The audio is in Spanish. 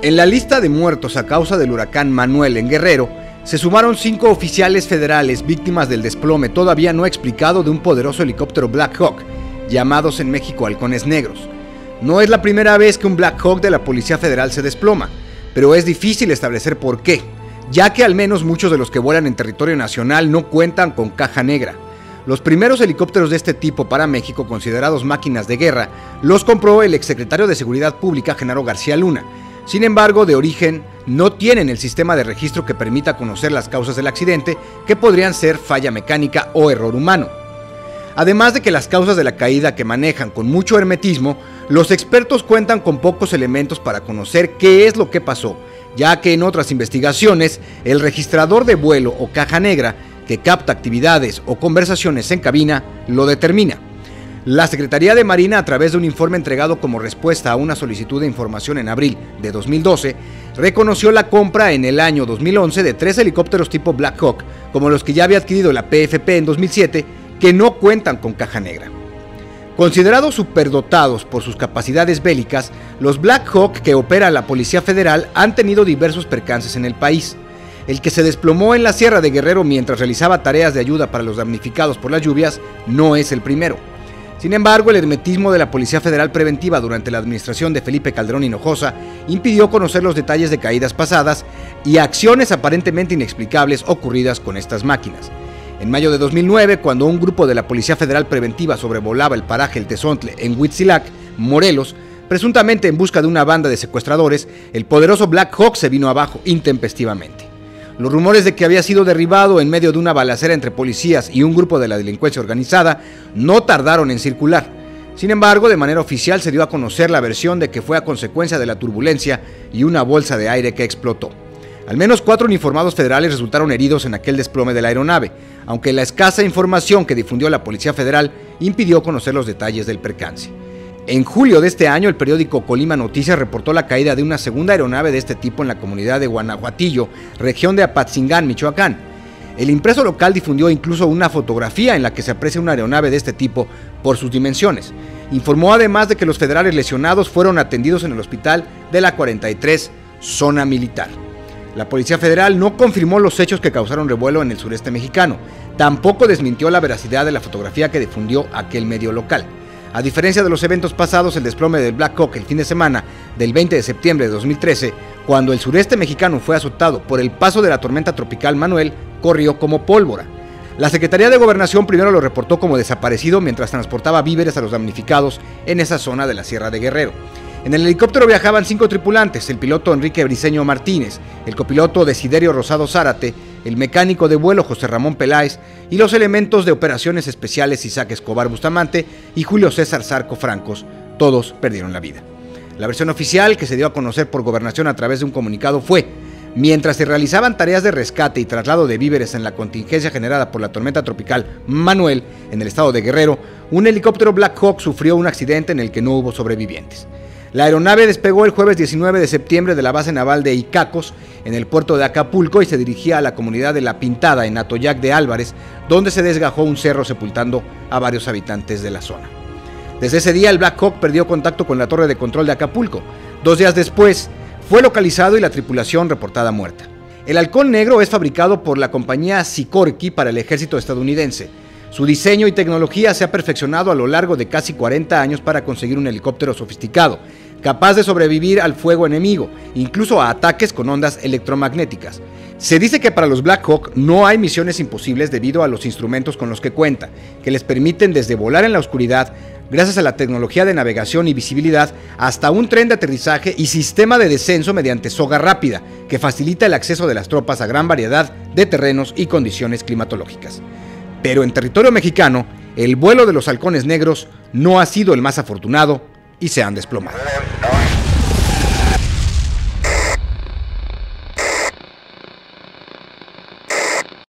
En la lista de muertos a causa del huracán Manuel en Guerrero, se sumaron cinco oficiales federales víctimas del desplome todavía no explicado de un poderoso helicóptero Black Hawk, llamados en México halcones negros. No es la primera vez que un Black Hawk de la Policía Federal se desploma, pero es difícil establecer por qué, ya que al menos muchos de los que vuelan en territorio nacional no cuentan con caja negra. Los primeros helicópteros de este tipo para México, considerados máquinas de guerra, los compró el exsecretario de Seguridad Pública, Genaro García Luna, sin embargo, de origen, no tienen el sistema de registro que permita conocer las causas del accidente, que podrían ser falla mecánica o error humano. Además de que las causas de la caída que manejan con mucho hermetismo, los expertos cuentan con pocos elementos para conocer qué es lo que pasó, ya que en otras investigaciones, el registrador de vuelo o caja negra, que capta actividades o conversaciones en cabina, lo determina. La Secretaría de Marina, a través de un informe entregado como respuesta a una solicitud de información en abril de 2012, reconoció la compra en el año 2011 de tres helicópteros tipo Black Hawk, como los que ya había adquirido la PFP en 2007, que no cuentan con caja negra. Considerados superdotados por sus capacidades bélicas, los Black Hawk que opera la Policía Federal han tenido diversos percances en el país. El que se desplomó en la Sierra de Guerrero mientras realizaba tareas de ayuda para los damnificados por las lluvias no es el primero. Sin embargo, el hermetismo de la Policía Federal Preventiva durante la administración de Felipe Calderón Hinojosa impidió conocer los detalles de caídas pasadas y acciones aparentemente inexplicables ocurridas con estas máquinas. En mayo de 2009, cuando un grupo de la Policía Federal Preventiva sobrevolaba el paraje El Tezontle en Huitzilac, Morelos, presuntamente en busca de una banda de secuestradores, el poderoso Black Hawk se vino abajo intempestivamente. Los rumores de que había sido derribado en medio de una balacera entre policías y un grupo de la delincuencia organizada no tardaron en circular. Sin embargo, de manera oficial se dio a conocer la versión de que fue a consecuencia de la turbulencia y una bolsa de aire que explotó. Al menos cuatro uniformados federales resultaron heridos en aquel desplome de la aeronave, aunque la escasa información que difundió la Policía Federal impidió conocer los detalles del percance. En julio de este año, el periódico Colima Noticias reportó la caída de una segunda aeronave de este tipo en la comunidad de Guanajuatillo, región de Apatzingán, Michoacán. El impreso local difundió incluso una fotografía en la que se aprecia una aeronave de este tipo por sus dimensiones. Informó además de que los federales lesionados fueron atendidos en el hospital de la 43 Zona Militar. La Policía Federal no confirmó los hechos que causaron revuelo en el sureste mexicano. Tampoco desmintió la veracidad de la fotografía que difundió aquel medio local. A diferencia de los eventos pasados, el desplome del Black Hawk el fin de semana del 20 de septiembre de 2013, cuando el sureste mexicano fue azotado por el paso de la tormenta tropical Manuel, corrió como pólvora. La Secretaría de Gobernación primero lo reportó como desaparecido mientras transportaba víveres a los damnificados en esa zona de la Sierra de Guerrero. En el helicóptero viajaban cinco tripulantes, el piloto Enrique Briceño Martínez, el copiloto Desiderio Rosado Zárate, el mecánico de vuelo José Ramón Peláez y los elementos de operaciones especiales Isaac Escobar Bustamante y Julio César Zarco Francos. Todos perdieron la vida. La versión oficial que se dio a conocer por gobernación a través de un comunicado fue, mientras se realizaban tareas de rescate y traslado de víveres en la contingencia generada por la tormenta tropical Manuel en el estado de Guerrero, un helicóptero Black Hawk sufrió un accidente en el que no hubo sobrevivientes. La aeronave despegó el jueves 19 de septiembre de la base naval de Icacos, en el puerto de Acapulco, y se dirigía a la comunidad de La Pintada, en Atoyac de Álvarez, donde se desgajó un cerro sepultando a varios habitantes de la zona. Desde ese día, el Black Hawk perdió contacto con la torre de control de Acapulco. Dos días después, fue localizado y la tripulación reportada muerta. El halcón negro es fabricado por la compañía Sikorsky para el ejército estadounidense. Su diseño y tecnología se ha perfeccionado a lo largo de casi 40 años para conseguir un helicóptero sofisticado, capaz de sobrevivir al fuego enemigo, incluso a ataques con ondas electromagnéticas. Se dice que para los Black Hawk no hay misiones imposibles debido a los instrumentos con los que cuenta, que les permiten desde volar en la oscuridad, gracias a la tecnología de navegación y visibilidad, hasta un tren de aterrizaje y sistema de descenso mediante soga rápida, que facilita el acceso de las tropas a gran variedad de terrenos y condiciones climatológicas. Pero en territorio mexicano, el vuelo de los halcones negros no ha sido el más afortunado y se han desplomado.